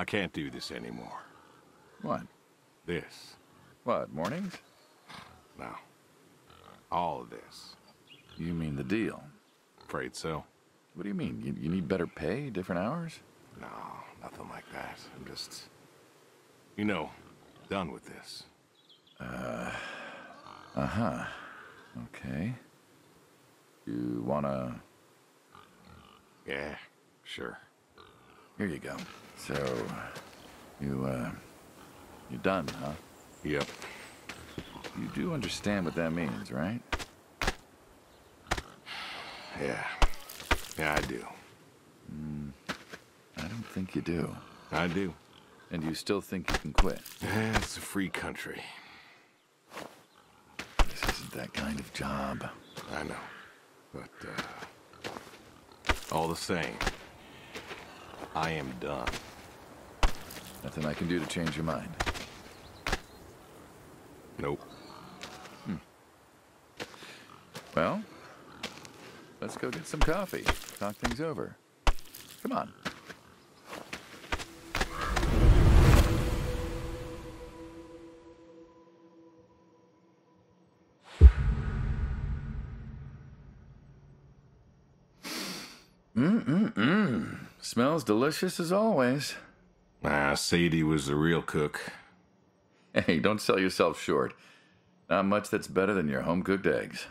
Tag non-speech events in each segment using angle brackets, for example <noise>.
I can't do this anymore. What? This. What, mornings? No. All of this. You mean the deal? Afraid so. What do you mean? You, you need better pay, different hours? No, nothing like that. I'm just, you know, done with this. Uh huh. Okay. You wanna. Yeah, sure. Here you go. So, you, uh. You done, huh? Yep. You do understand what that means, right? Yeah. Yeah, I do. Mm, I don't think you do. I do. And you still think you can quit? Yeah, it's a free country. This isn't that kind of job. I know. But, uh. All the same, I am done. Nothing I can do to change your mind. Nope. Hmm. Well, let's go get some coffee. Talk things over. Come on. Mm-mm-mm. Smells delicious as always. Ah, Sadie was the real cook. Hey, don't sell yourself short. Not much that's better than your home cooked eggs.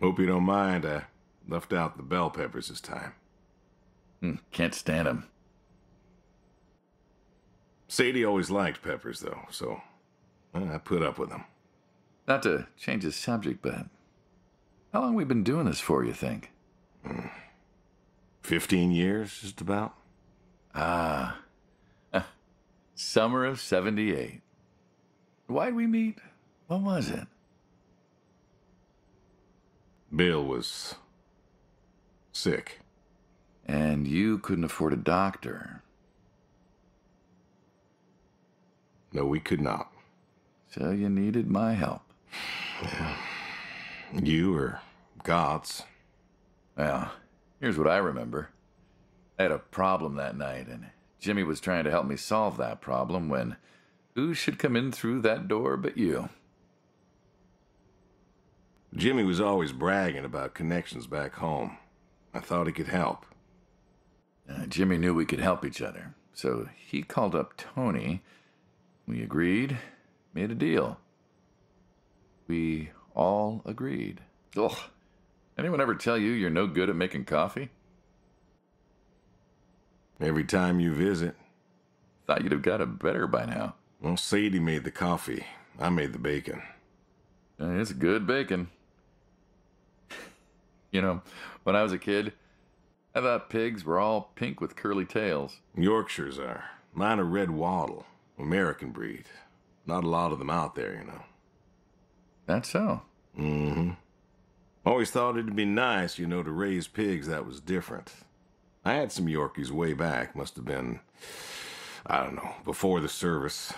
Hope you don't mind. I left out the bell peppers this time. Mm, can't stand them. Sadie always liked peppers, though, so I put up with them. Not to change the subject, but how long we been doing this for, you think? Mm. Fifteen years, just about. Ah. Summer of 78. Why'd we meet? What was it? Bill was sick. And you couldn't afford a doctor. No, we could not. So you needed my help. Yeah. <sighs> You or God's. Well, here's what I remember. I had a problem that night, and Jimmy was trying to help me solve that problem when who should come in through that door but you? Jimmy was always bragging about connections back home. I thought he could help. Uh, Jimmy knew we could help each other, so he called up Tony. We agreed, made a deal. We all agreed. Ugh. Anyone ever tell you you're no good at making coffee? Every time you visit. Thought you'd have got it better by now. Well, Sadie made the coffee. I made the bacon. Uh, it's good bacon. <laughs> you know, when I was a kid, I thought pigs were all pink with curly tails. Yorkshires are. Mine are red wattle, American breed. Not a lot of them out there, you know. That's so. Mm-hmm. Always thought it'd be nice, you know, to raise pigs that was different. I had some Yorkies way back. Must have been, I don't know, before the service.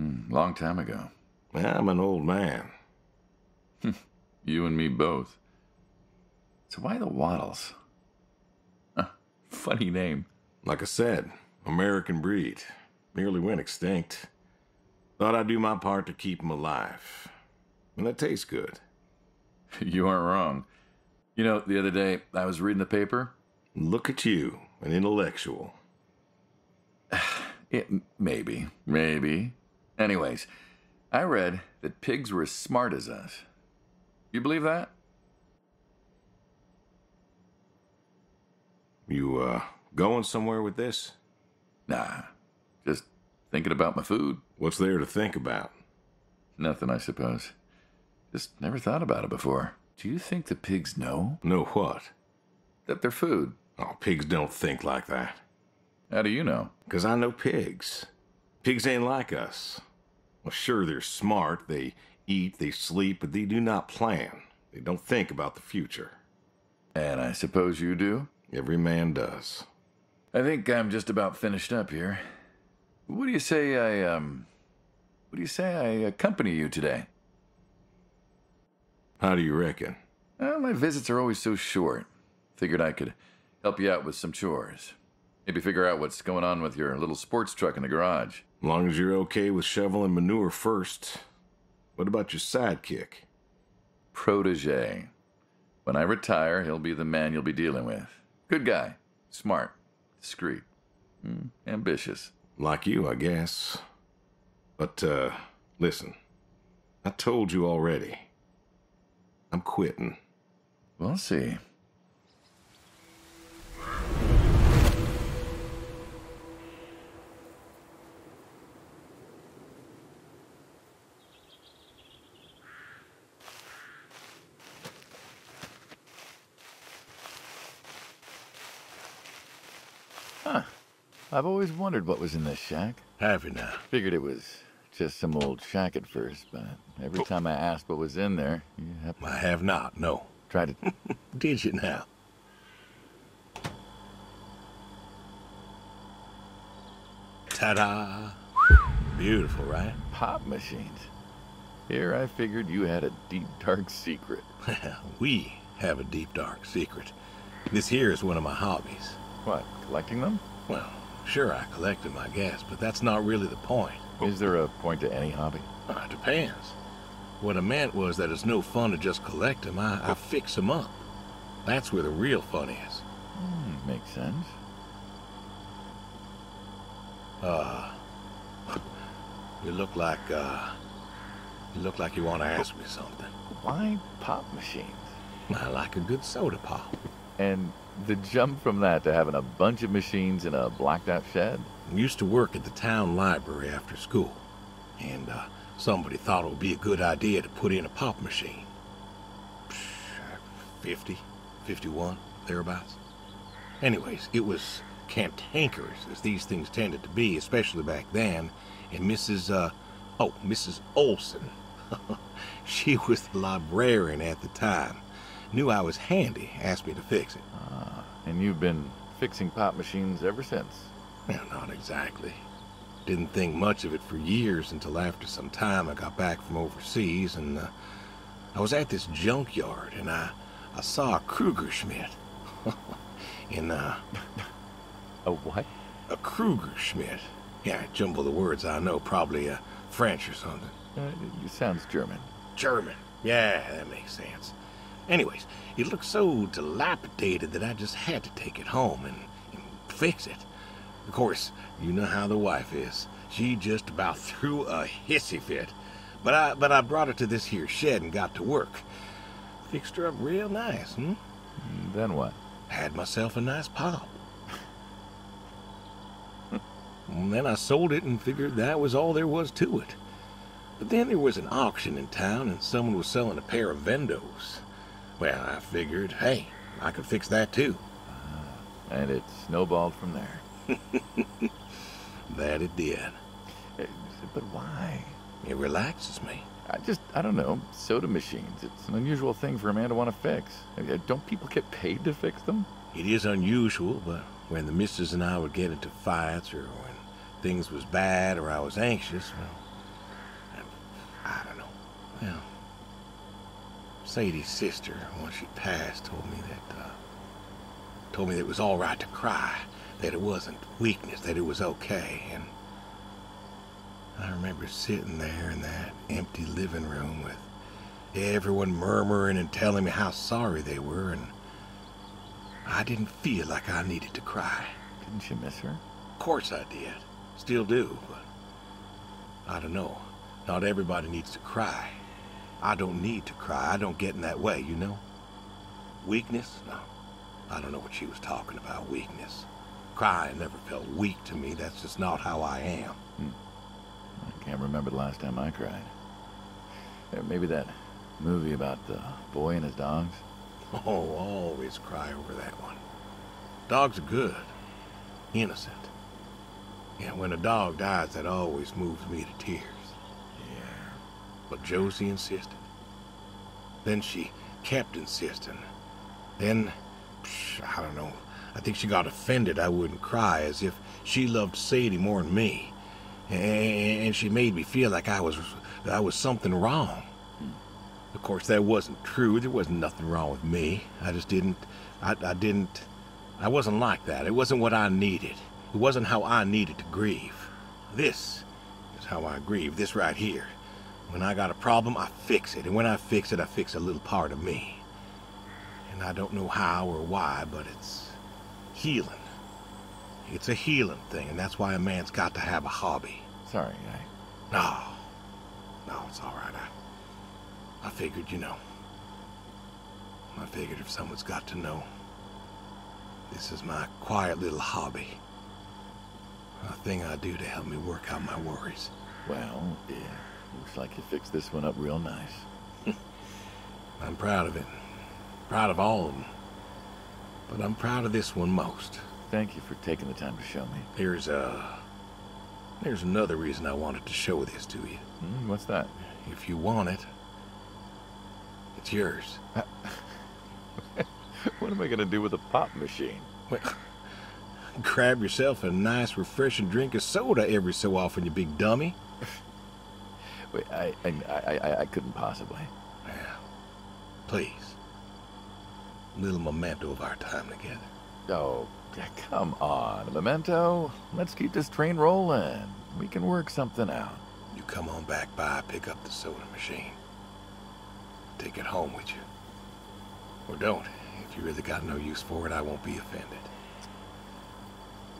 Mm, long time ago. I'm an old man. <laughs> you and me both. So why the Wattles? Huh, funny name. Like I said, American breed. Nearly went extinct. Thought I'd do my part to keep 'em alive. And that tastes good. <laughs> you aren't wrong. You know, the other day I was reading the paper. Look at you, an intellectual. <sighs> it, maybe, maybe. Anyways, I read that pigs were as smart as us. You believe that? You, uh, going somewhere with this? Nah, just thinking about my food. What's there to think about? Nothing, I suppose. Just never thought about it before. Do you think the pigs know? Know what? That they're food. Oh, pigs don't think like that. How do you know? Because I know pigs. Pigs ain't like us. Well, sure, they're smart. They eat, they sleep, but they do not plan. They don't think about the future. And I suppose you do? Every man does. I think I'm just about finished up here. What do you say I, um, what do you say I accompany you today? How do you reckon? Well, my visits are always so short. Figured I could help you out with some chores. Maybe figure out what's going on with your little sports truck in the garage. As long as you're okay with shoveling manure first. What about your sidekick? Protege. When I retire, he'll be the man you'll be dealing with. Good guy. Smart. Discreet. Mm, ambitious. Like you, I guess. But, uh, listen. I told you already. I'm quitting. We'll see. I've always wondered what was in this shack. Have you now? Figured it was just some old shack at first, but every oh. time I asked what was in there, you have I have not, no. tried to. <laughs> Did you now? Ta-da! Beautiful, right? pop machines. Here I figured you had a deep, dark secret. <laughs> we have a deep, dark secret. This here is one of my hobbies. What, collecting them? Well, sure, I collected my I guess, but that's not really the point. Is there a point to any hobby? Uh, it depends. What I meant was that it's no fun to just collect them. I, I fix them up. That's where the real fun is. Hmm, makes sense. Uh, <laughs> you look like, uh, you look like you want to ask me something. Why pop machines? I like a good soda pop. And the jump from that to having a bunch of machines in a blacked out shed? I used to work at the town library after school, and uh, somebody thought it would be a good idea to put in a pop machine. Psh, 50, 51, thereabouts. Anyways, it was cantankerous, as these things tended to be, especially back then, and Mrs., uh, oh, Mrs. Olson, <laughs> she was the librarian at the time, knew I was handy, asked me to fix it. Ah, and you've been fixing pop machines ever since. Well, not exactly. Didn't think much of it for years until after some time I got back from overseas and uh, I was at this junkyard and I, I saw a Kruger Schmidt. <laughs> in uh, <laughs> A what? a Kruger Schmidt. Yeah, jumble the words, I know, probably uh, French or something. Uh, it sounds German. German. Yeah, that makes sense. Anyways, it looked so dilapidated that I just had to take it home and, and fix it. Of course, you know how the wife is. She just about <laughs> threw a hissy fit. But I but I brought her to this here shed and got to work. Fixed her up real nice, hmm? Mm, Then what? Had myself a nice pop. and then I sold it and figured that was all there was to it. But then there was an auction in town and someone was selling a pair of Vendos. Well, I figured, hey, I could fix that too. And it snowballed from there. <laughs> That it did. Uh, But why? It relaxes me. I just, I don't know, soda machines. It's an unusual thing for a man to want to fix. Uh, Don't people get paid to fix them? It is unusual, but when the missus and I would get into fights or when things was bad or I was anxious, well, I, I don't know. Well, Sadie's sister, when she passed, told me that, uh, told me that it was all right to cry, that it wasn't weakness, that it was okay, and I remember sitting there in that empty living room with everyone murmuring and telling me how sorry they were, and I didn't feel like I needed to cry. Didn't you miss her? Of course I did. Still do, but I don't know. Not everybody needs to cry. I don't need to cry. I don't get in that way, you know? Weakness? No. I don't know what she was talking about, weakness. Crying never felt weak to me. That's just not how I am. I can't remember the last time I cried. Uh, Maybe that movie about the boy and his dogs. <laughs> Oh, always cry over that one. Dogs are good. Innocent. Yeah, when a dog dies, that always moves me to tears. But Josie insisted. Then she kept insisting. Then, psh, I don't know. I think she got offended I wouldn't cry, as if she loved Sadie more than me. And she made me feel like I was, I was something wrong. Hmm. Of course, that wasn't true. There wasn't nothing wrong with me. I just didn't, I, I didn't, I wasn't like that. It wasn't what I needed. It wasn't how I needed to grieve. This is how I grieve. This right here. When I got a problem, I fix it. And when I fix it, I fix a little part of me. And I don't know how or why, but it's healing. It's a healing thing, and that's why a man's got to have a hobby. Sorry, I. No. No, it's all right. I, I figured, you know. I figured if someone's got to know, this is my quiet little hobby. A thing I do to help me work out my worries. Well, yeah. Looks like you fixed this one up real nice. <laughs> I'm proud of it. Proud of all of them. But I'm proud of this one most. Thank you for taking the time to show me. There's, uh... There's another reason I wanted to show this to you. Hmm, what's that? If you want it, it's yours. <laughs> what am I gonna do with a pop machine? Well, <laughs> grab yourself a nice, refreshing drink of soda every so often, you big dummy. Wait, I, I, I, I couldn't possibly. Yeah. Please. A little memento of our time together. Oh, come on, a memento. Let's keep this train rolling. We can work something out. You come on back by, pick up the soda machine. Take it home with you. Or don't. If you really got no use for it, I won't be offended.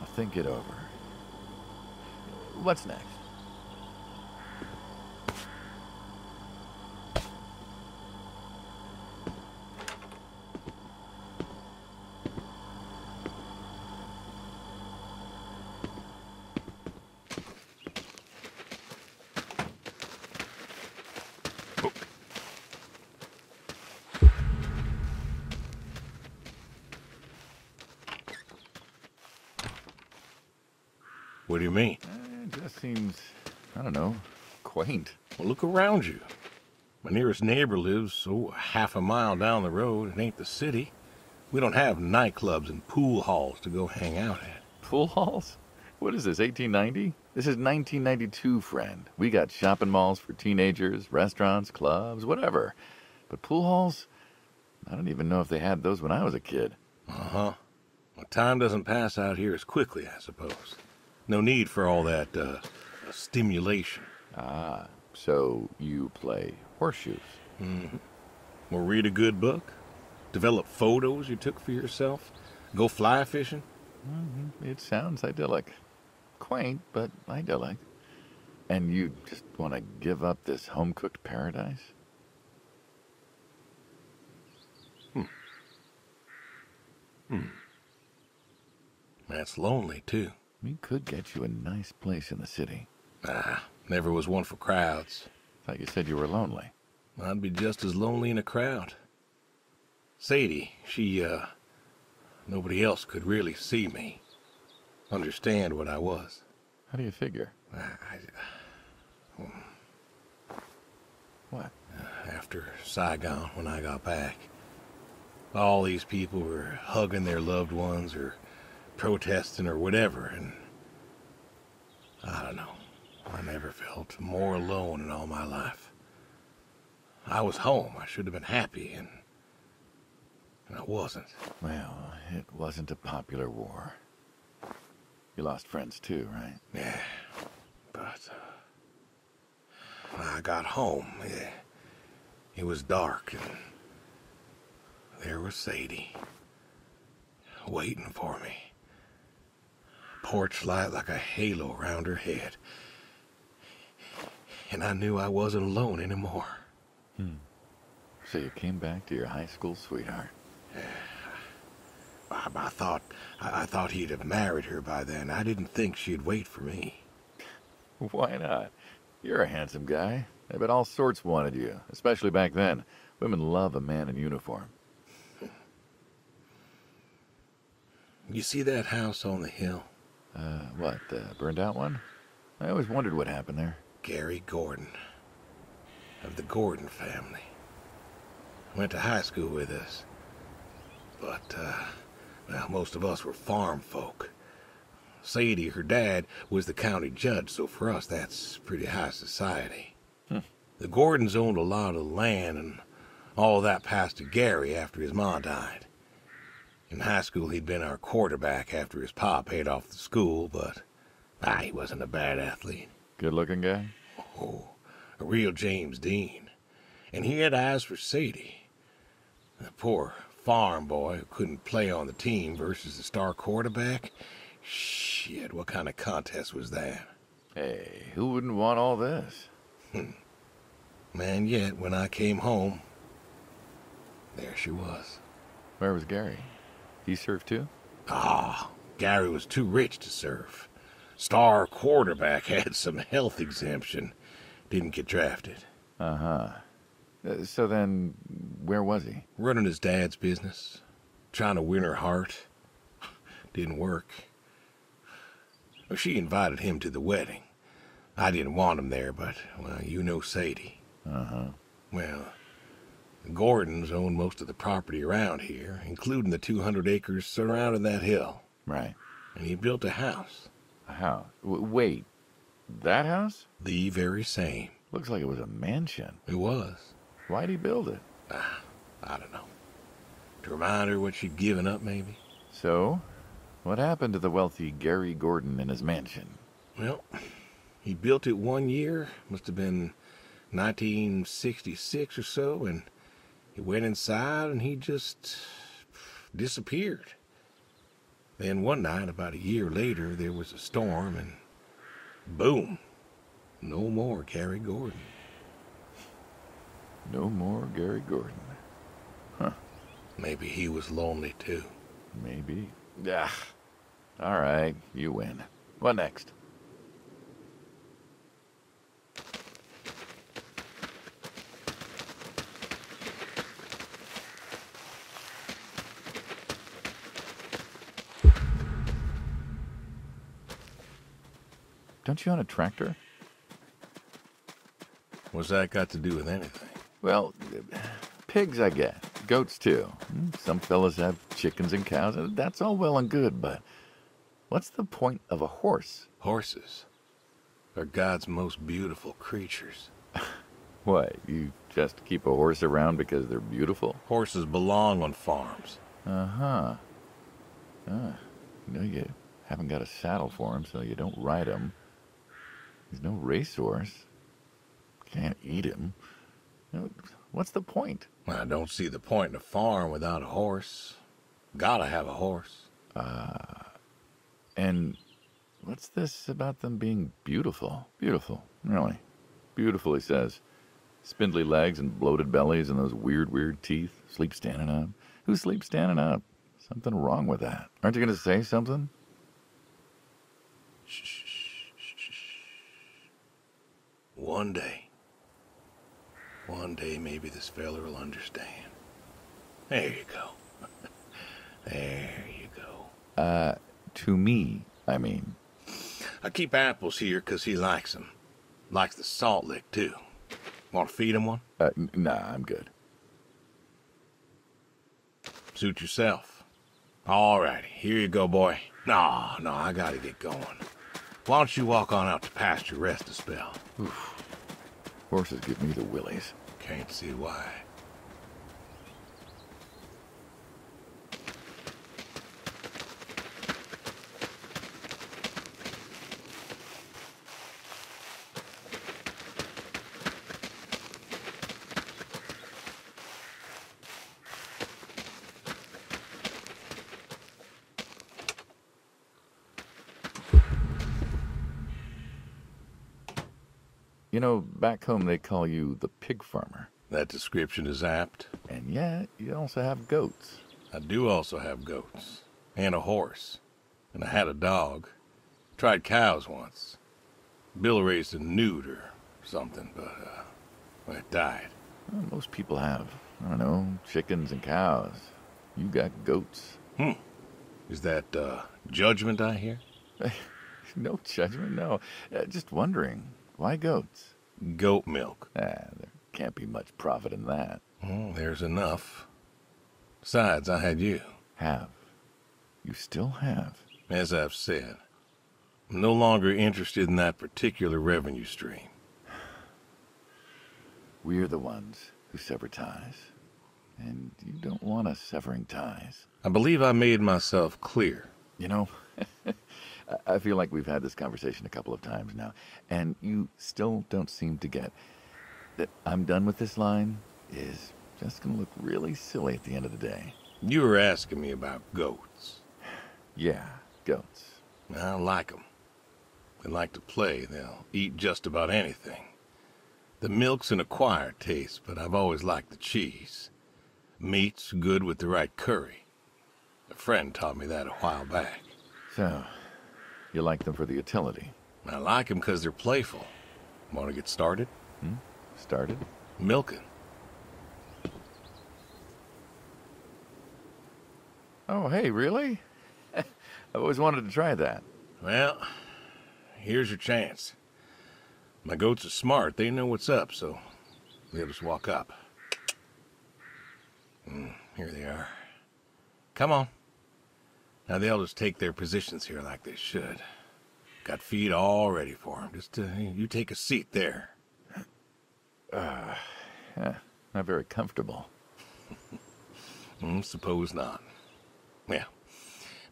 I'll think it over. What's next? What do you mean? Eh, It just seems, I don't know, quaint. Well, look around you. My nearest neighbor lives, oh, half a mile down the road. It ain't the city. We don't have nightclubs and pool halls to go hang out at. Pool halls? What is this, 1890? This is 1992, friend. We got shopping malls for teenagers, restaurants, clubs, whatever. But pool halls? I don't even know if they had those when I was a kid. Uh-huh. Well, time doesn't pass out here as quickly, I suppose. No need for all that, uh, stimulation. Ah, so you play horseshoes. Or read a good book. Develop photos you took for yourself. Go fly fishing. It sounds idyllic. Quaint, but idyllic. And you just want to give up this home cooked paradise? Hmm. Hmm. That's lonely, too. We could get you a nice place in the city. Ah, never was one for crowds. Thought you said you were lonely. I'd be just as lonely in a crowd. Sadie, she, uh, nobody else could really see me, understand what I was. How do you figure? I, What? after Saigon, when I got back, all these people were hugging their loved ones or protesting or whatever, and I don't know. I never felt more alone in all my life. I was home. I should have been happy, and, and I wasn't. Well, it wasn't a popular war. You lost friends too, right? Yeah, but uh, when I got home, yeah, it was dark, and there was Sadie waiting for me. Porch light like a halo around her head, and I knew I wasn't alone anymore. Hmm. So you came back to your high school sweetheart. I, I thought I, I thought he'd have married her by then. I didn't think she'd wait for me. Why not? You're a handsome guy. I bet all sorts wanted you, especially back then. Women love a man in uniform. You see that house on the hill? Uh, what, the burned out one? I always wondered what happened there. Gary Gordon, of the Gordon family. Went to high school with us. But, uh, well, most of us were farm folk. Sadie, her dad, was the county judge, so for us that's pretty high society. The Gordons owned a lot of land, and all that passed to Gary after his ma died. In high school, he'd been our quarterback after his pa paid off the school, but ah, he wasn't a bad athlete. Good looking guy? Oh, a real James Dean. And he had eyes for Sadie. The poor farm boy who couldn't play on the team versus the star quarterback. Shit, what kind of contest was that? Hey, who wouldn't want all this? Man, yet when I came home, there she was. Where was Gary? He served too? Ah, Gary was too rich to surf. Star quarterback <laughs> had some health exemption. Didn't get drafted. Uh-huh. Uh, so then, where was he? Running his dad's business. Trying to win her heart. <laughs> Didn't work. Well, She invited him to the wedding. I didn't want him there, but, well, you know Sadie. Uh-huh. Well, the Gordons own most of the property around here, including the 200 acres surrounding that hill. Right. And he built a house. A house. W- wait, that house? The very same. Looks like it was a mansion. It was. Why'd he build it? Ah, I don't know. To remind her what she'd given up, maybe? So, what happened to the wealthy Gary Gordon and his mansion? Well, he built it one year, must have been 1966 or so, and he went inside and he just disappeared. Then one night, about a year later, there was a storm and boom, no more Gary Gordon. No more Gary Gordon. Huh. Maybe he was lonely too. Maybe. Ah. All right, you win. What next? Don't you own a tractor? What's that got to do with anything? Well, pigs, I guess. Goats, too. Hmm, Some fellas have chickens and cows, and that's all well and good, but what's the point of a horse? Horses are God's most beautiful creatures. <laughs> What, you just keep a horse around because they're beautiful? Horses belong on farms. Uh huh. Ah, you know, you haven't got a saddle for him, so you don't ride him. He's no racehorse. Can't eat him. What's the point? I don't see the point in a farm without a horse. Gotta have a horse. Uh, and what's this about them being beautiful? Beautiful, really. Beautiful, he says. Spindly legs and bloated bellies and those weird, weird teeth. Sleep standing up. Who sleeps standing up? Something wrong with that. Aren't you going to say something? One day. One day maybe this feller will understand. There you go. <laughs> there you go. Uh, to me, I mean. I keep apples here 'cause he likes 'em. Likes the salt lick, too. Want to feed him one? Uh, nah, I'm good. Suit yourself. All righty, here you go, boy. No, no, I gotta get going. Why don't you walk on out to pasture, rest a spell? Horses give me the willies. Can't see why. You know, back home they call you the pig farmer. That description is apt. And yet, you also have goats. I do also have goats. And a horse. And I had a dog. Tried cows once. Bill raised a newt or something, but, uh, well, it died. Well, most people have, I don't know, chickens and cows. You got goats. Hmm. Is that, uh, judgment I hear? <laughs> No judgment, no. Uh, just wondering, why goats? Goat milk. Ah, there can't be much profit in that. Well, there's enough. Besides, I had you. Have. You still have. As I've said, I'm no longer interested in that particular revenue stream. <sighs> We're the ones who sever ties. and you don't want us severing ties. I believe I made myself clear. You know, <laughs> I- feel like we've had this conversation a couple of times now, and you still don't seem to get that I'm done with this line is just gonna look really silly at the end of the day. You were asking me about goats. <sighs> Yeah, goats. I like 'em. They like to play. They'll eat just about anything. The milk's an acquired taste, but I've always liked the cheese. Meat's good with the right curry. A friend taught me that a while back. So, you like them for the utility. I like 'em 'cause they're playful. Want to get started? Started? Milking. Oh, hey, really? <laughs> I've always wanted to try that. Well, here's your chance. My goats are smart. They know what's up, so they'll just walk up. Mm, here they are. Come on. Now they'll just take their positions here like they should. Got feed all ready for them. Just uh, you take a seat there. Yeah, not very comfortable. Mm, suppose not. Well,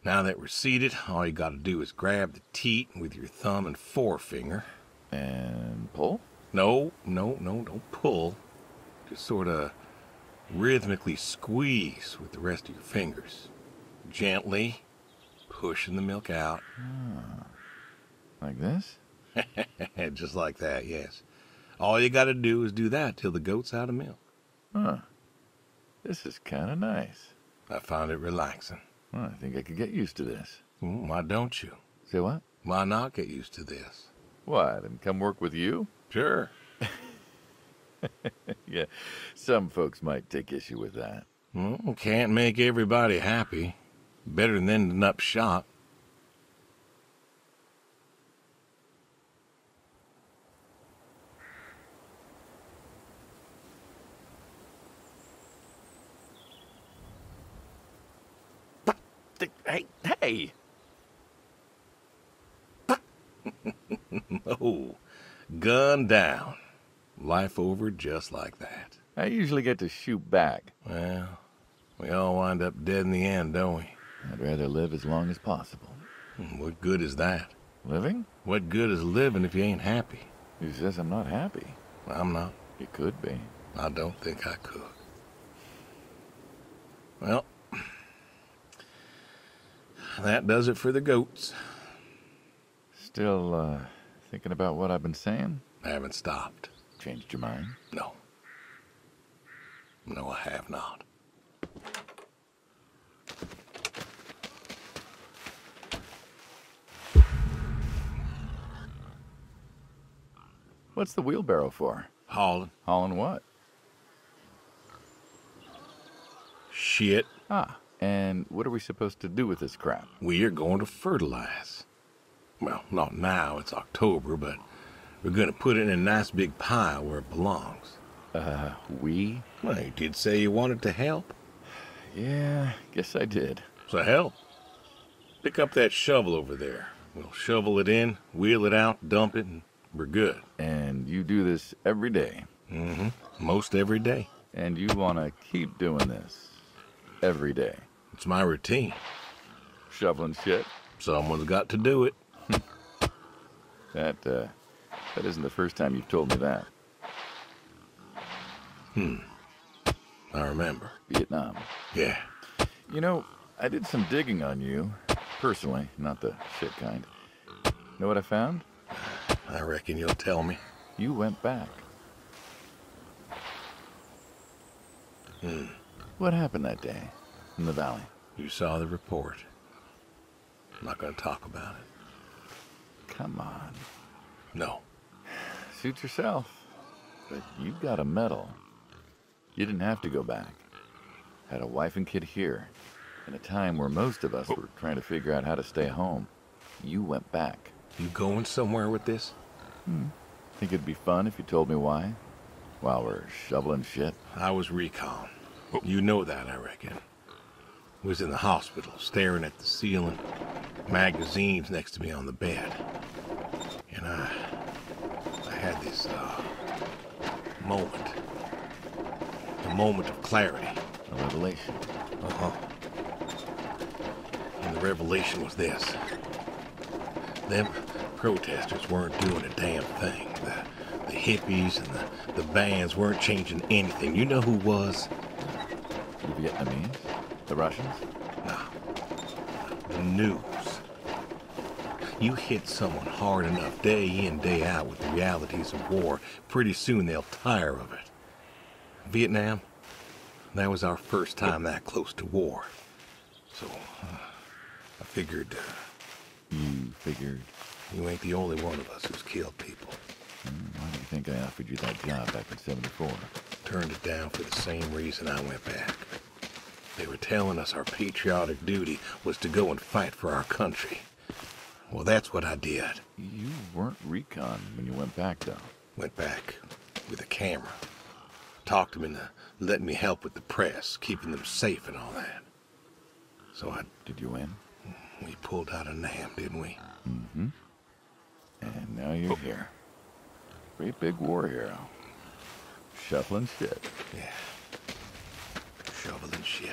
now that we're seated, all you gotta do is grab the teat with your thumb and forefinger. And pull? No, no, no, don't pull. Just sort of rhythmically squeeze with the rest of your fingers. Gently pushing the milk out. Like this? <laughs> Just like that, yes. All you gotta do is do that till the goat's out of milk. Huh. This is kind of nice. I found it relaxing. Well, I think I could get used to this. Mm, Why don't you? Say what? Why not get used to this? What, and come work with you? Sure. <laughs> Yeah, some folks might take issue with that. Well, can't make everybody happy. Better than ending up shot. Hey, hey! <laughs> Oh, gun down. Life over just like that. I usually get to shoot back. Well, we all wind up dead in the end, don't we? I'd rather live as long as possible. Hmm, What good is that? Living? What good is living if you ain't happy? Who says I'm not happy? I'm not. You could be. I don't think I could. Well, that does it for the goats. Still, uh, thinking about what I've been saying? I haven't stopped. Changed your mind? No. No, I have not. What's the wheelbarrow for? Hauling. Hauling what? Shit. Ah, and what are we supposed to do with this crap? We are going to fertilize. Well, not now, it's October, but we're going to put it in a nice big pile where it belongs. Uh, we? Well, you did say you wanted to help. Yeah, guess I did. So help. Pick up that shovel over there. We'll shovel it in, wheel it out, dump it, and we're good. And you do this every day. Mm-hmm. Most every day. And you want to keep doing this every day. It's my routine. Shoveling shit. Someone's got to do it. <laughs> That, uh, that isn't the first time you've told me that. Hmm. I remember. Vietnam. Yeah. You know, I did some digging on you. Personally, not the shit kind. Know what I found? I reckon you'll tell me. You went back. Hmm. What happened that day in the valley? You saw the report. I'm not going to talk about it. Come on. No. Suit yourself. But you got a medal. You didn't have to go back. Had a wife and kid here. In a time where most of us were trying to figure out how to stay home. You went back. You going somewhere with this? Think it'd be fun if you told me why? While we're shoveling shit? I was recon. You know that, I reckon. Was in the hospital, staring at the ceiling, magazines next to me on the bed. And I, I had this uh, moment, a moment of clarity. A revelation. Uh-huh. And the revelation was this. Them protesters weren't doing a damn thing. The, the hippies and the, the bands weren't changing anything. You know who was? The Vietnamese? The Russians? The news. You hit someone hard enough day in, day out with the realities of war, pretty soon they'll tire of it. Vietnam, that was our first time that close to war. So, uh, I figured uh, You figured. You ain't the only one of us who's killed people. hmm, Why do you think I offered you that job back in 74? Turned it down for the same reason I went back. They were telling us our patriotic duty was to go and fight for our country. Well, that's what I did. You weren't recon when you went back, though. Went back with a camera. Talked them into letting me help with the press, keeping them safe and all that. So I, Did you win? we pulled out of Nam, didn't we? Mm-hmm. And now you're here. Great big war hero. Shuffling shit. Yeah. Shoveling shit.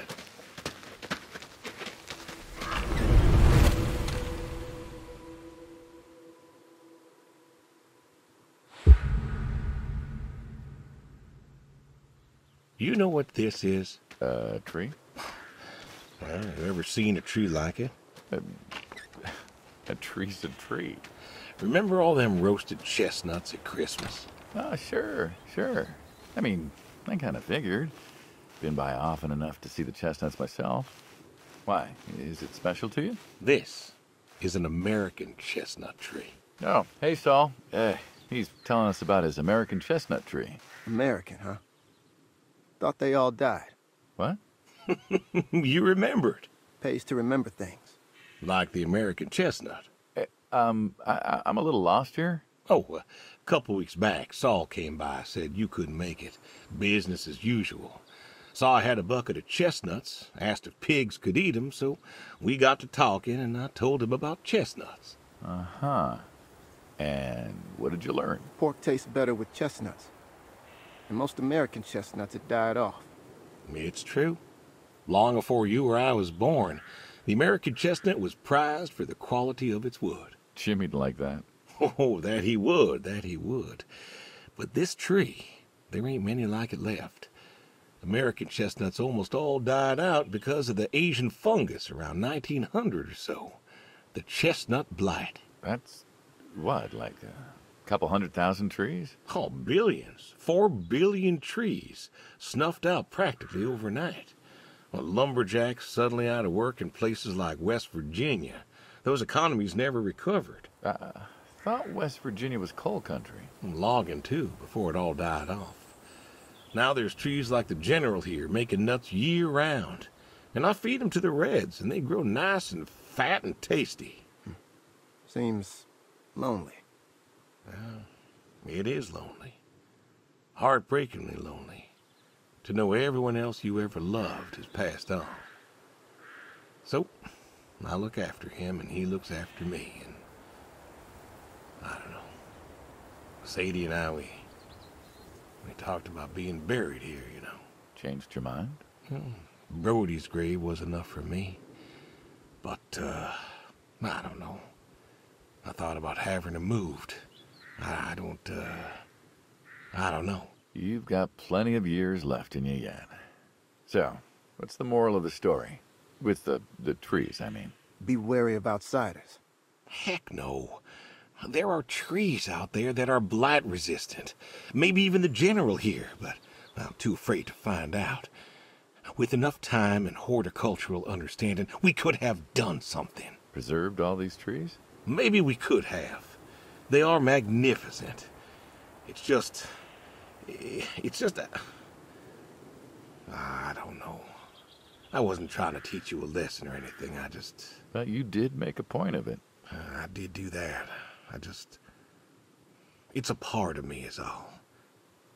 You know what this is? Uh, tree? Well, you ever seen a tree like it? A tree's a tree. Remember all them roasted chestnuts at Christmas? Oh, sure, sure. I mean, I kind of figured. Been by often enough to see the chestnuts myself. Why? Is it special to you? This is an American chestnut tree. Oh, hey, Saul. Uh, he's telling us about his American chestnut tree. American, huh? Thought they all died. What? <laughs> you remembered. Pays to remember things. Like the American chestnut. Um, I, I, I'm a little lost here. Oh, a couple weeks back, Saul came by, said you couldn't make it. Business as usual. Saw I had a bucket of chestnuts, asked if pigs could eat 'em, so we got to talking, and I told him about chestnuts. Uh huh. And what did you learn? Pork tastes better with chestnuts. And most American chestnuts had died off. It's true. Long before you or I was born, the American chestnut was prized for the quality of its wood. Jimmy'd like that. Oh, that he would, that he would. But this tree, there ain't many like it left. American chestnuts almost all died out because of the Asian fungus around 1900 or so. The chestnut blight. That's what, like a couple hundred thousand trees? Oh, billions. Four billion trees snuffed out practically overnight. Well, lumberjacks suddenly out of work in places like West Virginia. Those economies never recovered. I thought West Virginia was coal country. And logging too, before it all died off. Now there's trees like the General here making nuts year round. And I feed 'em to the reds, and they grow nice and fat and tasty. Seems lonely. It is lonely. Heartbreakingly lonely. To know everyone else you ever loved has passed on. So, I look after him, and he looks after me, and I don't know. Sadie and I, we, we talked about being buried here, you know. Changed your mind? Brody's grave was enough for me. But, uh, I don't know. I thought about having him moved. I, I don't, uh, I don't know. You've got plenty of years left in you yet. So, what's the moral of the story? With the, the trees, I mean. Be wary of outsiders. Heck no. There are trees out there that are blight resistant. Maybe even the general here, but I'm too afraid to find out. With enough time and horticultural understanding, we could have done something. Preserved all these trees? Maybe we could have. They are magnificent. It's just. Eh, it's just a. I don't know. I wasn't trying to teach you a lesson or anything. I just. But you did make a point of it. Uh, I did do that. I just. It's a part of me, is all.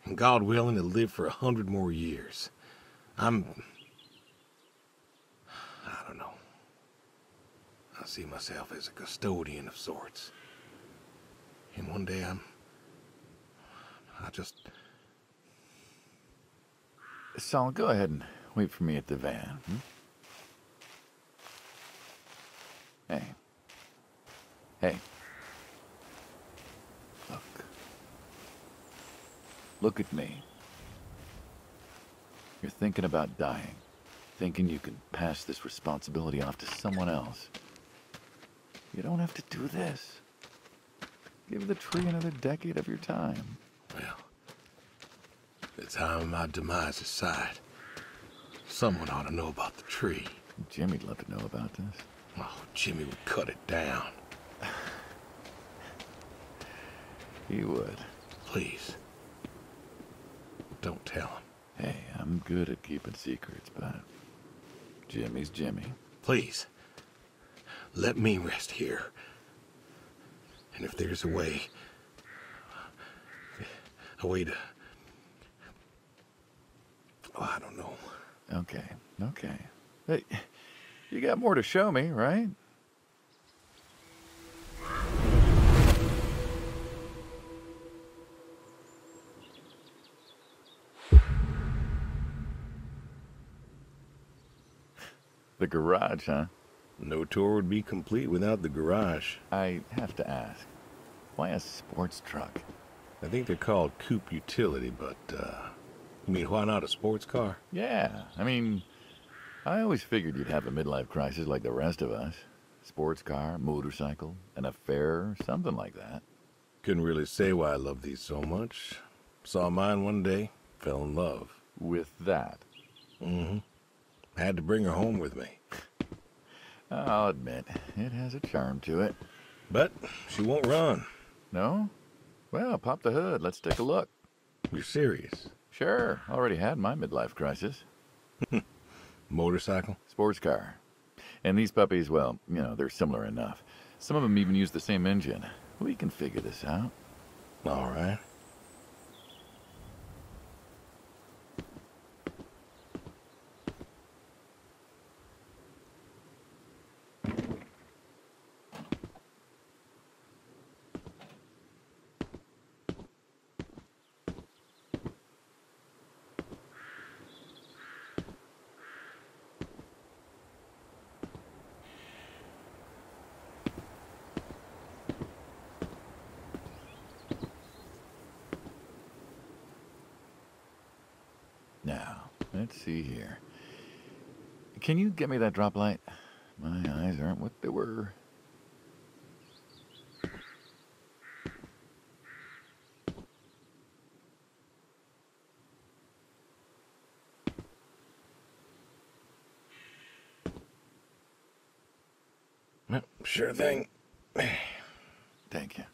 And God willing, to live for a hundred more years. I'm. I don't know. I see myself as a custodian of sorts. And one day I'm. I just. Saul, go ahead and wait for me at the van. Hmm? Hey. Hey. Look. Look at me. You're thinking about dying. Thinking you can pass this responsibility off to someone else. You don't have to do this. Give the tree another decade of your time. Well, the time of my demise aside, someone ought to know about the tree. Jimmy'd love to know about this. Oh, Jimmy would cut it down. He would. Please. Don't tell him. Hey, I'm good at keeping secrets, but Jimmy's Jimmy. Please. Let me rest here. And if there's a way, a way to. Oh, I don't know. Okay, okay. Hey, you got more to show me, right? The garage, huh? No tour would be complete without the garage. I have to ask, why a sports truck? I think they're called coupe utility, but, uh, you mean why not a sports car? Yeah, I mean, I always figured you'd have a midlife crisis like the rest of us. Sports car, motorcycle, an affair, something like that. Couldn't really say why I love these so much. Saw mine one day, fell in love. With that, Mm-hmm. Had to bring her home with me. I'll admit, it has a charm to it. But she won't run. No? Well, pop the hood. Let's take a look. You're serious? Sure, already had my midlife crisis. <laughs> Motorcycle? Sports car. And these puppies, well, you know, they're similar enough. Some of them even use the same engine. We can figure this out. All right. Now, let's see here. Can you get me that drop light? My eyes aren't what they were. Sure thing. Thank you.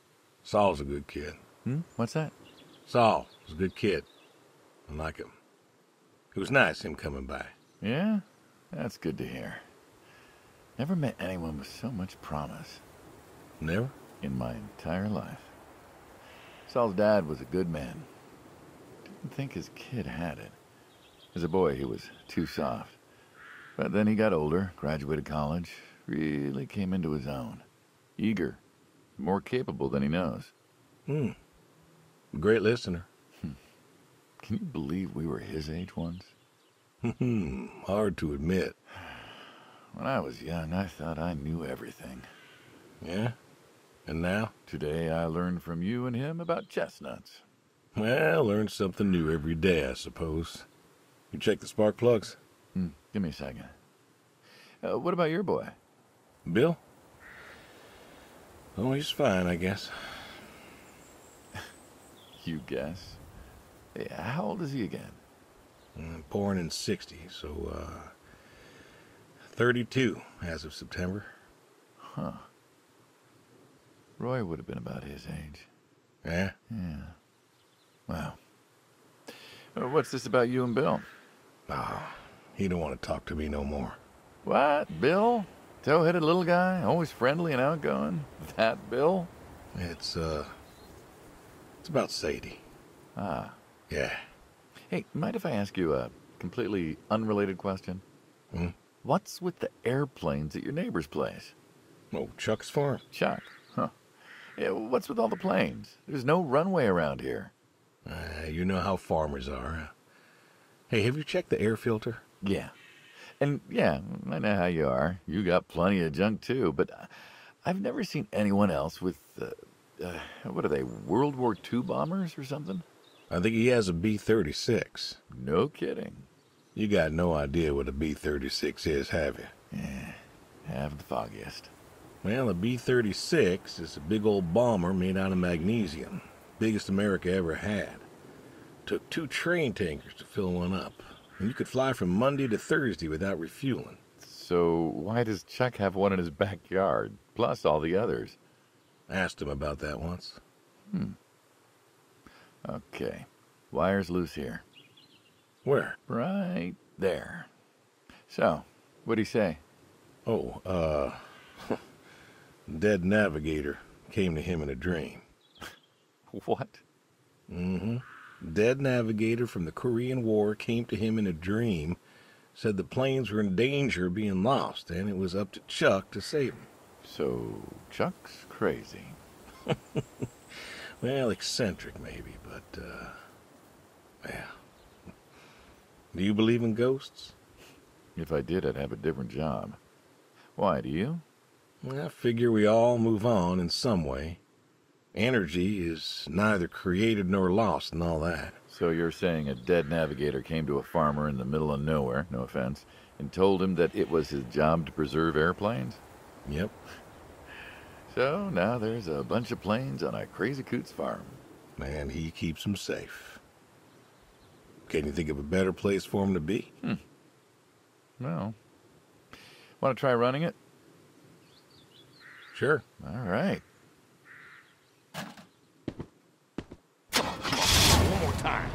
Saul's a good kid. Hmm? What's that? Saul was a good kid. I like him. It was nice him coming by. Yeah? That's good to hear. Never met anyone with so much promise Never? in my entire life. Saul's dad was a good man. Didn't think his kid had it. As a boy, he was too soft. But then he got older, graduated college, really came into his own. Eager, more capable than he knows. Hmm. Great listener. Can you believe we were his age once? Hmm. Hard to admit. When I was young, I thought I knew everything. Yeah? And now? Today, I learned from you and him about chestnuts. Well, learn something new every day, I suppose. You check the spark plugs? Hmm, give me a second. Uh, what about your boy? Bill? Oh, he's fine, I guess. <laughs> You guess. Yeah, how old is he again? Mm, Born in 60, so, uh, 32 as of September. Huh. Roy would have been about his age. Yeah? Yeah. Well. Uh, what's this about you and Bill? Oh, he don't want to talk to me no more. What? Bill? Tow-headed little guy, always friendly and outgoing? <laughs> That Bill? It's, uh, it's about Sadie. Ah. Yeah. Hey, mind if I ask you a completely unrelated question? Hmm? What's with the airplanes at your neighbor's place? Oh, Chuck's farm. Chuck, huh? Yeah, what's with all the planes? There's no runway around here. Uh, you know how farmers are. Hey, have you checked the air filter? Yeah. And yeah, I know how you are. You got plenty of junk too, but I've never seen anyone else with, uh, uh, what are they, World War II bombers or something? I think he has a B-36. No kidding. You got no idea what a B-36 is, have you? Yeah, have the foggiest. Well, a B-36 is a big old bomber made out of magnesium. Biggest America ever had. Took two train tankers to fill one up. And you could fly from Monday to Thursday without refueling. So why does Chuck have one in his backyard, plus all the others? Asked him about that once. Hmm. Okay. Wire's loose here. Where? Right there. So, what'd he say? Oh, uh... <laughs> dead navigator came to him in a dream. <laughs> What? Mm-hmm. Dead navigator from the Korean War came to him in a dream, said the planes were in danger of being lost, and it was up to Chuck to save them. So, Chuck's crazy. <laughs> well, eccentric maybe, but, uh, yeah. Do you believe in ghosts? If I did, I'd have a different job. Why, do you? I figure we all move on in some way. Energy is neither created nor lost and all that. So you're saying a dead navigator came to a farmer in the middle of nowhere, no offense, and told him that it was his job to preserve airplanes? Yep. So now there's a bunch of planes on a crazy coots farm. And he keeps them safe. Can you think of a better place for him to be? Hmm. Well, want to try running it? Sure. All right. One more time.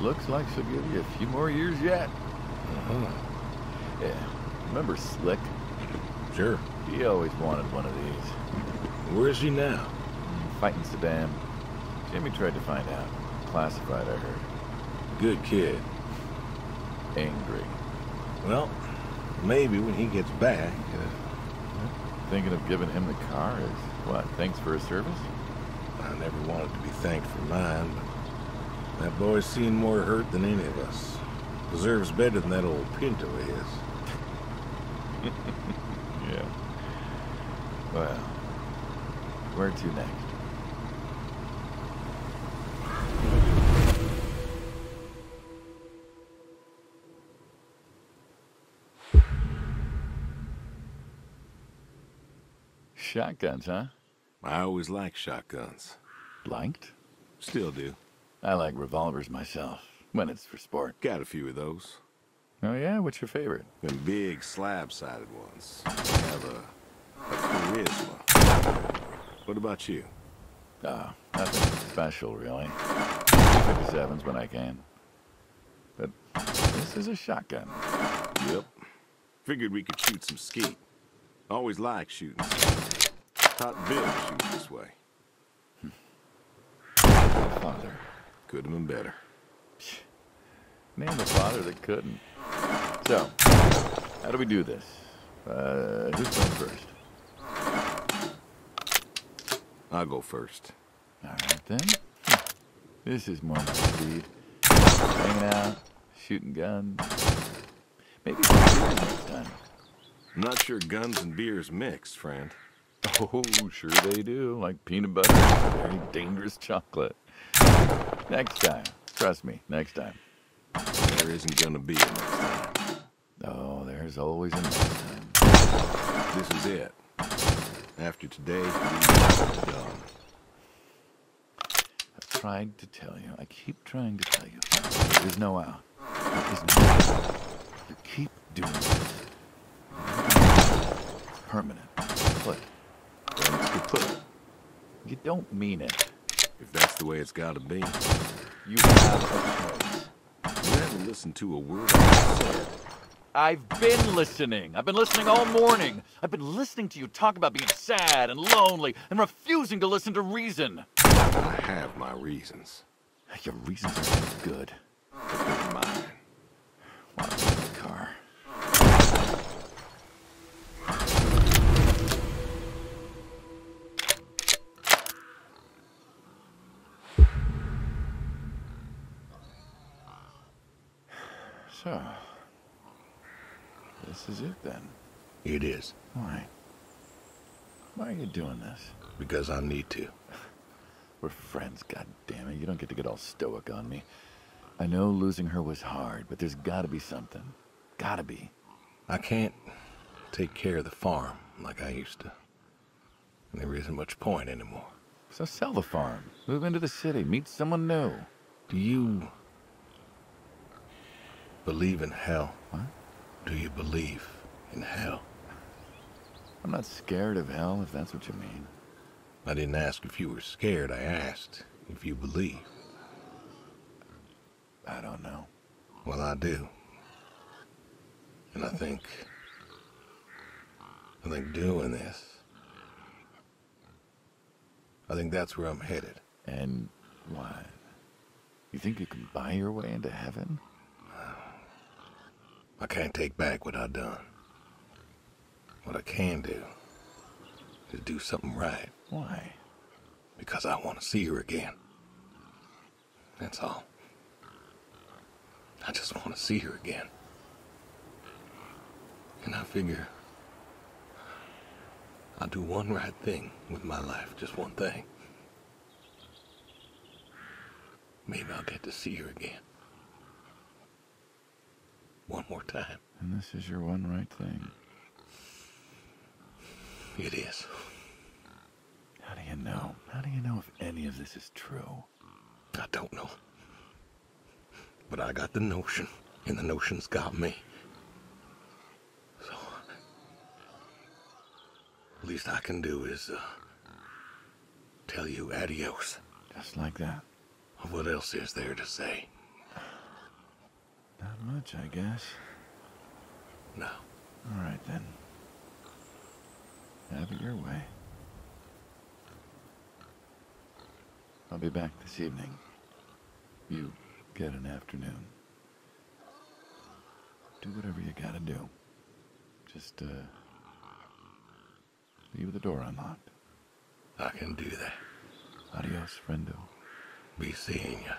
Looks like she'll give you a few more years yet. Uh-huh. Yeah. Remember Slick? Sure. He always wanted one of these. Where is he now? Fighting Saddam. Jimmy tried to find out. Classified, I heard. Good kid. Angry. Well, maybe when he gets back. Uh, thinking of giving him the car is what? Thanks for his service? I never wanted to be thanked for mine, but that boy's seen more hurt than any of us. Deserves better than that old Pinto is. <laughs> Well, where to next? Shotguns, huh? I always liked shotguns. Liked? Still do. I like revolvers myself, when it's for sport. Got a few of those. Oh yeah? What's your favorite? Them big slab-sided ones. Have a, What about you? Oh, nothing special, really. 57s when I can. But this is a shotgun. Yep. Figured we could shoot some skeet. Always liked shooting. Taught Bill to shoot this way. Father. Could have been better. Name a father that couldn't. So, how do we do this? Uh, who's going first? I'll go first. All right, then. This is more my speed. Hanging out, shooting guns. Maybe some beer next time. I'm not sure guns and beers mix, friend. Oh, sure they do. Like peanut butter and very dangerous chocolate. Next time. Trust me, next time. There isn't gonna be a next time. Oh, there's always a next time. This is it. After today. I've tried to tell you. I keep trying to tell you. There is no out. There is no out. You keep doing it. It's permanent. Put. To put. You don't mean it. If that's the way it's gotta be. You have a choice. You haven't listened to a word I said. I've been listening. I've been listening all morning. I've been listening to you talk about being sad and lonely and refusing to listen to reason. I have my reasons. Your reasons are good. They're mine. This is it then. It is, Why? Why are you doing this? because I need to. <laughs> We're friends, God damn it! You don't get to get all stoic on me. I know losing her was hard, but there's gotta be something. Gotta be. I can't take care of the farm like I used to. And there isn't much point anymore. So sell the farm, move into the city, meet someone new. Do you believe in hell? What? Do you believe in hell? I'm not scared of hell, if that's what you mean. I didn't ask if you were scared. I asked if you believe. I don't know. Well, I do. And I think. I think doing this. I think that's where I'm headed. And what? You think you can buy your way into heaven? I can't take back what I've done. What I can do is do something right Why? because I want to see her again. That's all. I just want to see her again. And I figure I'll do one right thing with my life, just one thing. Maybe I'll get to see her again. One more time. And this is your one right thing. It is. How do you know? How do you know if any of this is true? I don't know. But I got the notion, and the notion's got me. So, least I can do is uh, tell you adios. Just like that. What else is there to say? Not much, I guess. No. All right then. Have it your way. I'll be back this evening. You get an afternoon. Do whatever you gotta do. Just, uh, leave the door unlocked. I can do that. Adios, friendo. Be seeing ya.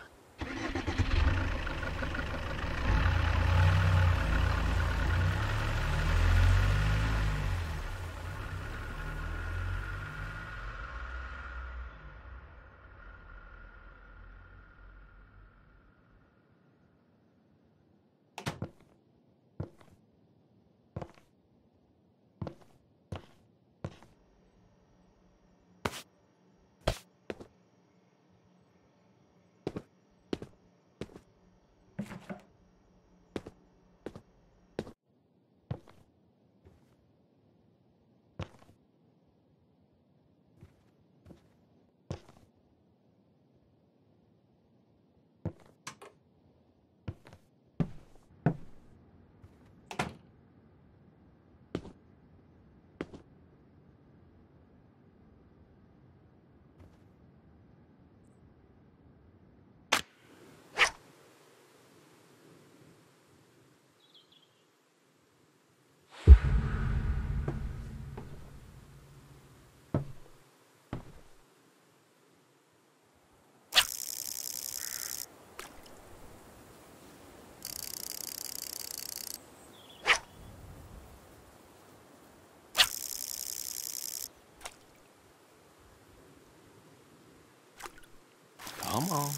On.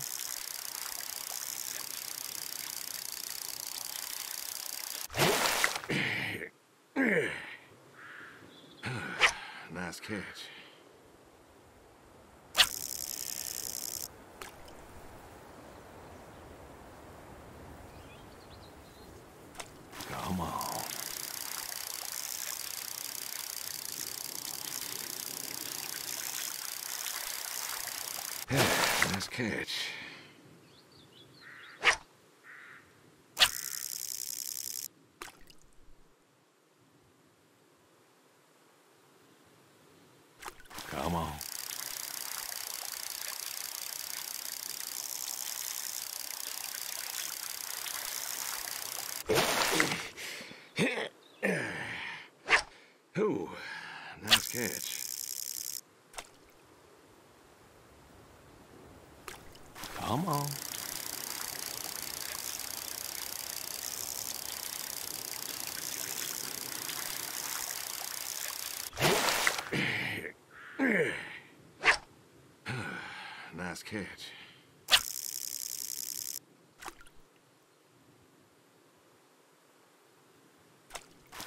<clears throat> nice catch. Come on. nice catch. Come on. Ooh, nice catch. Come on. nice catch.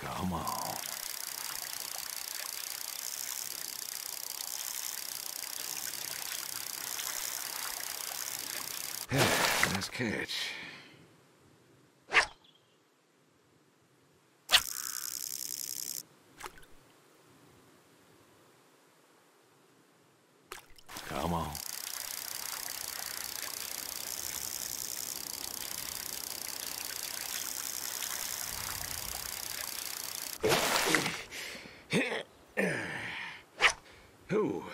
Come on. nice catch. Come on. Ooh,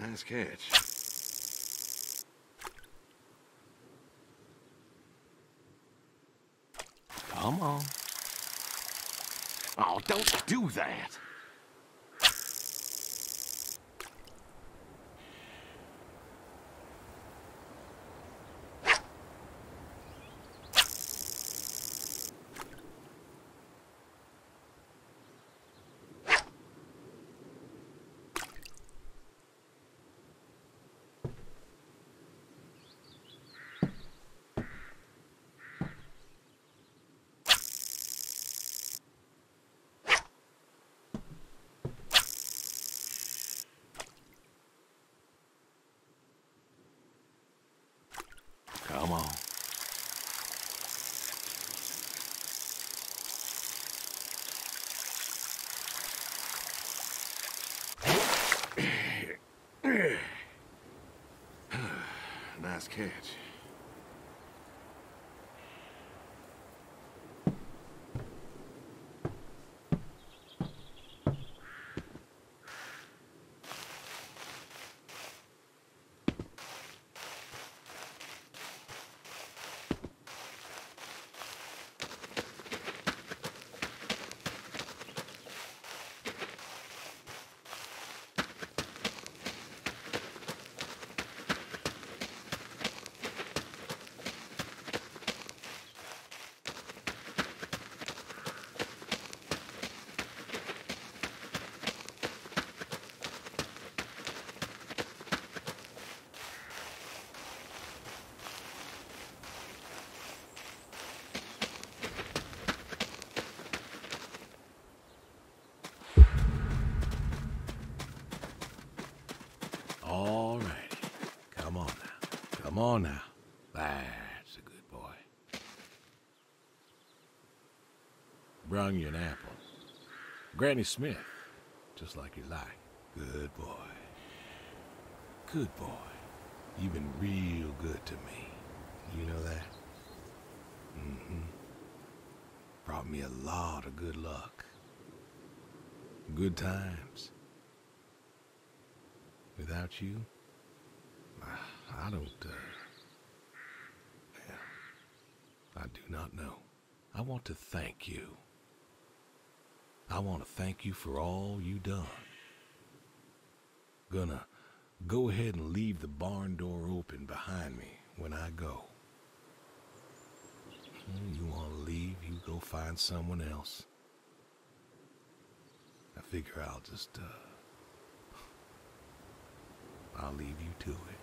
nice catch. On. Oh, don't do that. Come on. Nice catch. All righty. Come on now. Come on now. That's a good boy. Brung you an apple. Granny Smith. Just like you like. Good boy. Good boy. You've been real good to me. You know that? Mm-hmm. Brought me a lot of good luck. Good times. Without you, I, don't, uh, yeah, I do not know. I want to thank you. I want to thank you for all you done. Gonna go ahead and leave the barn door open behind me when I go. You want to leave, you go find someone else. I figure I'll just, uh, I'll leave you to it.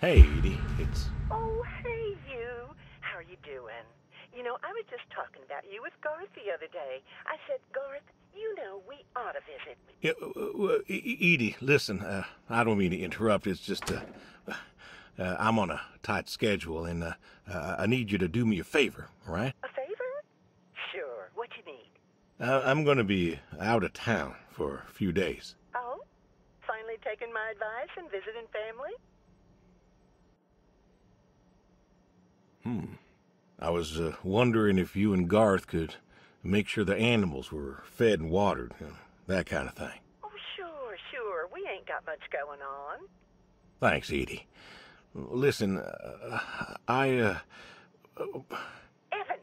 Hey, Edie, it's Oh, hey, you. How are you doing? You know, I was just talking about you with Garth the other day. I said, Garth, you know, we ought to visit. yeah, uh, uh, Edie. Listen, uh, I don't mean to interrupt. It's just uh, uh, I'm on a tight schedule, and uh, uh, I need you to do me a favor. All right? A favor? Sure. What you need? Uh, I'm going to be out of town for a few days. Oh? Finally taking my advice and visiting family? Hmm. I was uh, wondering if you and Garth could make sure the animals were fed and watered, you know, that kind of thing. Oh, sure, sure. We ain't got much going on. Thanks, Edie. Listen, uh, I, uh, Evan! Evan!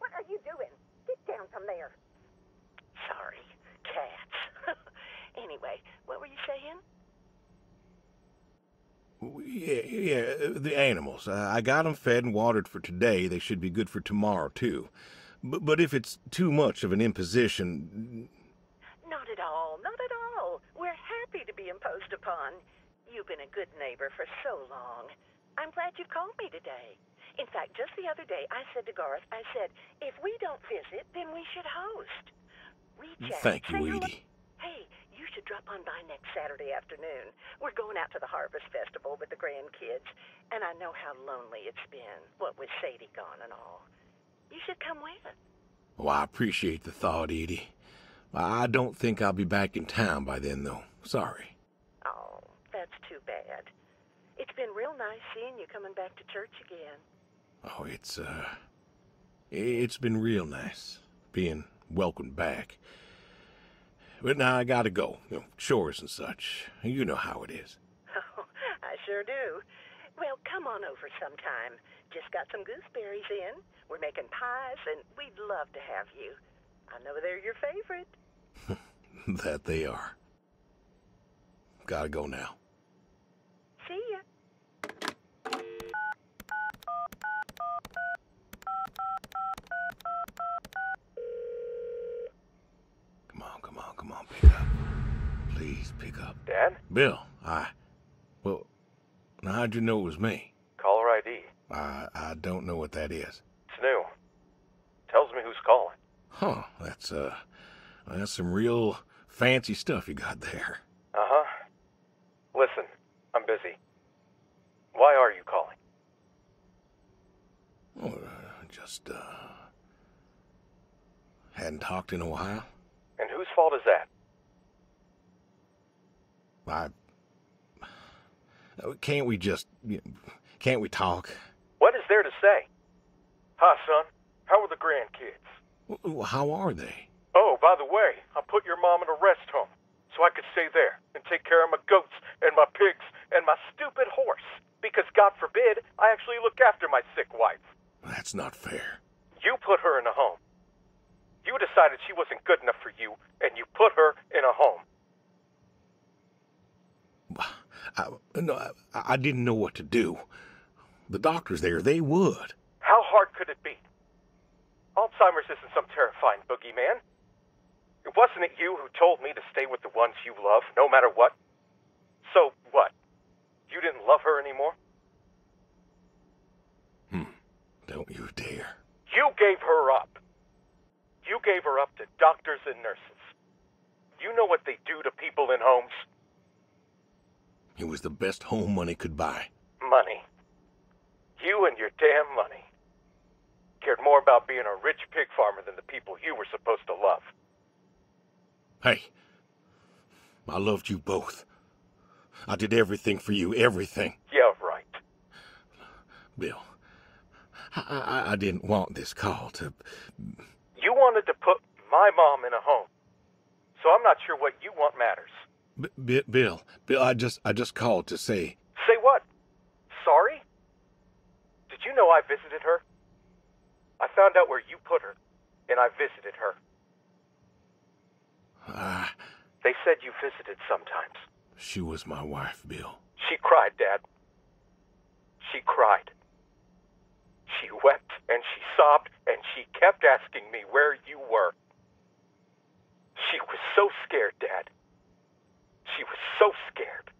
What are you doing? Get down from there. Sorry, cats. <laughs> anyway, what were you saying? Yeah, yeah, the animals. I got them fed and watered for today. They should be good for tomorrow, too. But, but if it's too much of an imposition, Not at all, not at all. We're happy to be imposed upon. You've been a good neighbor for so long. I'm glad you called me today. In fact, just the other day, I said to Garth, I said, if we don't visit, then we should host. Reach out. thank you, Edie. Hey, should drop on by next Saturday afternoon. We're going out to the Harvest Festival with the grandkids, and I know how lonely it's been, what with Sadie gone and all. You should come with. Well, I appreciate the thought, Edie. I don't think I'll be back in town by then, though. Sorry. Oh, that's too bad. It's been real nice seeing you coming back to church again. Oh, it's, uh, it's been real nice being welcomed back. But now I gotta go. You know, chores and such. You know how it is. Oh, <laughs> I sure do. Well, come on over sometime. Just got some gooseberries in. We're making pies, and we'd love to have you. I know they're your favorite. <laughs> that they are. Gotta go now. See ya. Come on, come on, come on, pick up. Please pick up. Dad? Bill, I. Well, now how'd you know it was me? Caller ID. I I don't know what that is. It's new. Tells me who's calling. Huh? That's uh, that's some real fancy stuff you got there. Uh huh. Listen, I'm busy. Why are you calling? Oh, uh, just uh, hadn't talked in a while. Fault is that? I. <sighs> Can't we just? Can't we talk? What is there to say? Hi, son. How are the grandkids? How are they? Oh, by the way, I put your mom in a rest home so I could stay there and take care of my goats and my pigs and my stupid horse. Because God forbid I actually look after my sick wife. That's not fair. You put her in a home. You decided she wasn't good enough for you, and you put her in a home. I, no, I, I didn't know what to do. The doctors there, they would. How hard could it be? Alzheimer's isn't some terrifying boogeyman. It wasn't it you who told me to stay with the ones you love, no matter what? So what? You didn't love her anymore? Hmm. Don't you dare. You gave her up. You gave her up to doctors and nurses. You know what they do to people in homes? It was the best home money could buy. Money. You and your damn money. Cared more about being a rich pig farmer than the people you were supposed to love. Hey, I loved you both. I did everything for you, everything. Yeah, right. Bill, I, I, I didn't want this call to. You wanted to put my mom in a home. So I'm not sure what you want matters. B- Bill, Bill, I just, I just called to say. Say what? Sorry? Did you know I visited her? I found out where you put her, and I visited her. Uh, They said you visited sometimes. she was my wife, Bill. She cried, Dad. She cried. She wept and she sobbed and she kept asking me where you were. She was so scared, Dad. She was so scared.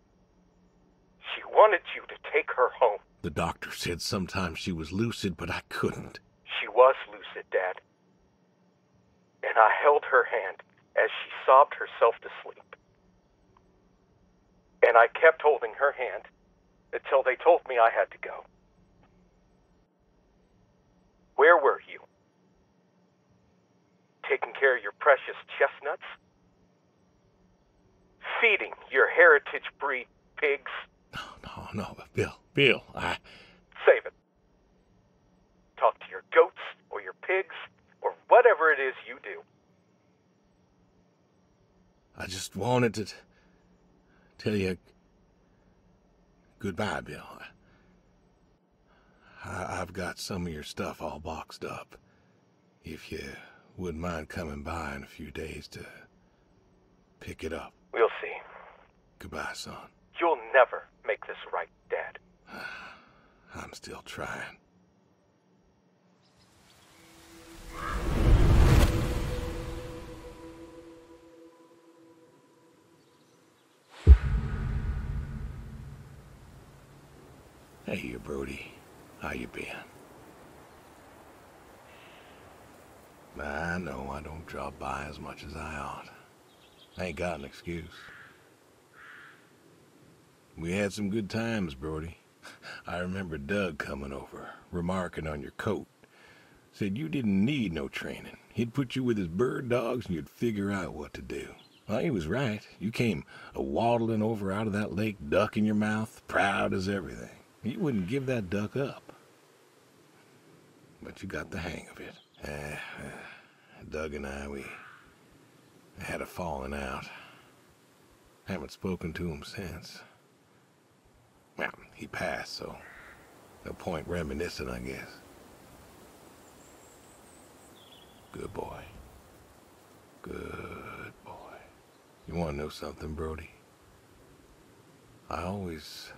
She wanted you to take her home. The doctor said sometimes she was lucid, but I couldn't. She was lucid, Dad. And I held her hand as she sobbed herself to sleep. And I kept holding her hand until they told me I had to go. Where were you? Taking care of your precious chestnuts? Feeding your heritage breed pigs? No, no, no, Bill, Bill, I. Save it. Talk to your goats or your pigs or whatever it is you do. I just wanted to tell you goodbye, Bill. I, I've got some of your stuff all boxed up. If you wouldn't mind coming by in a few days to pick it up. We'll see. Goodbye, son. You'll never make this right, Dad. <sighs> I'm still trying. Hey, you Brody. How you been? I know I don't drop by as much as I ought. I ain't got an excuse. We had some good times, Brody. I remember Doug coming over, remarking on your coat. Said you didn't need no training. He'd put you with his bird dogs and you'd figure out what to do. Well, he was right. You came a waddling over out of that lake, duck in your mouth, proud as everything. You wouldn't give that duck up. But you got the hang of it. Uh, Doug and I, we had a falling out. Haven't spoken to him since. Well, he passed, so no point reminiscing, I guess. Good boy. Good boy. You want to know something, Brody? I always.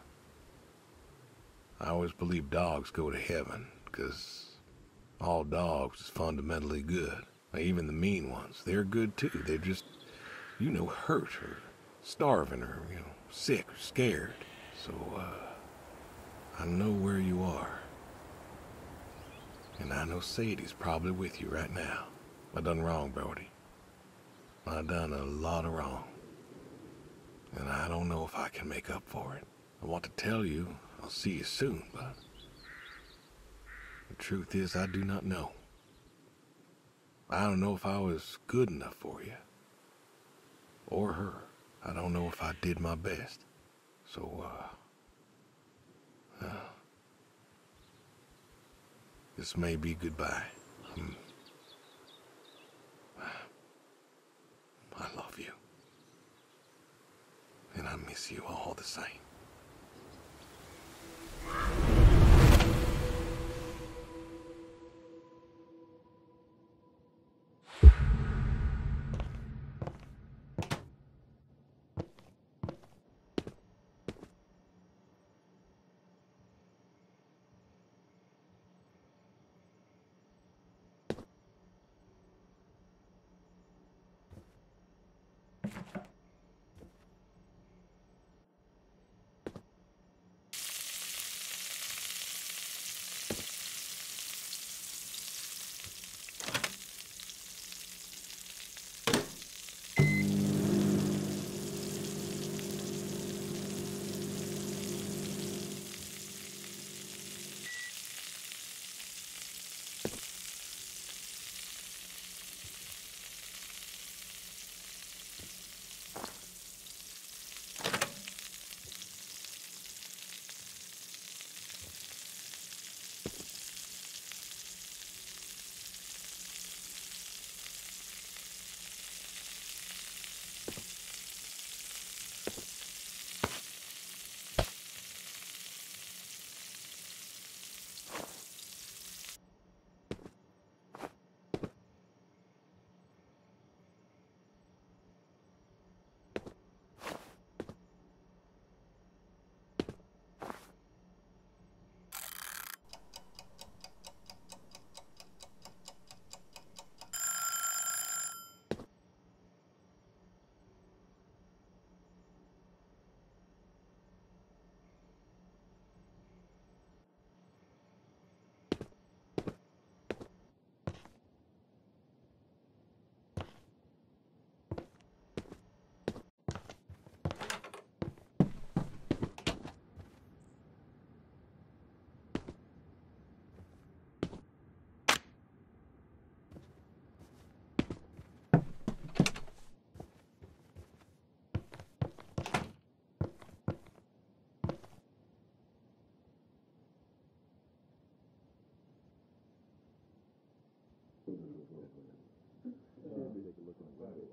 I always believe dogs go to heaven, because all dogs is fundamentally good. Even the mean ones, they're good too. They're just, you know, hurt or starving or, you know, sick or scared. So, uh, I know where you are. And I know Sadie's probably with you right now. I done wrong, Brody. I done a lot of wrong. And I don't know if I can make up for it. I want to tell you I'll see you soon, but truth is I do not know. I don't know if I was good enough for you. Or her. I don't know if I did my best. So, uh, uh this may be goodbye. Um, I love you. And I miss you all the same.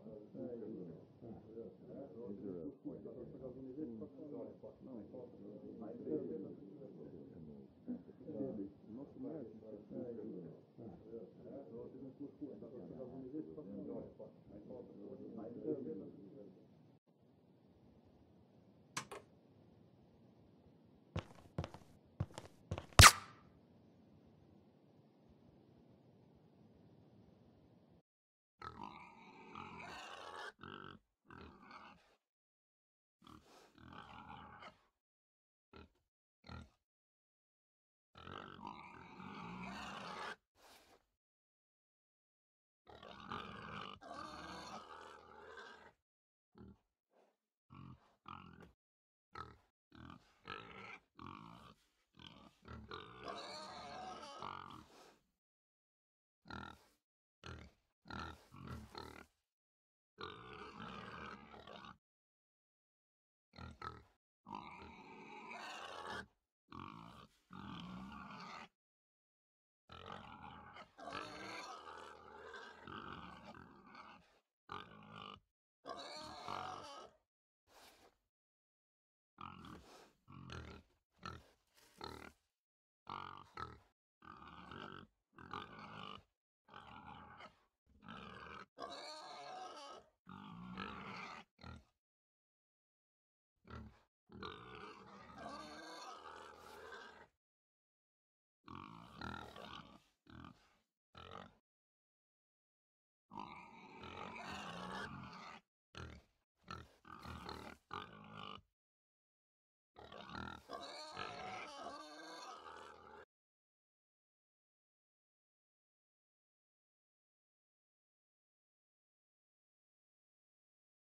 Yeah.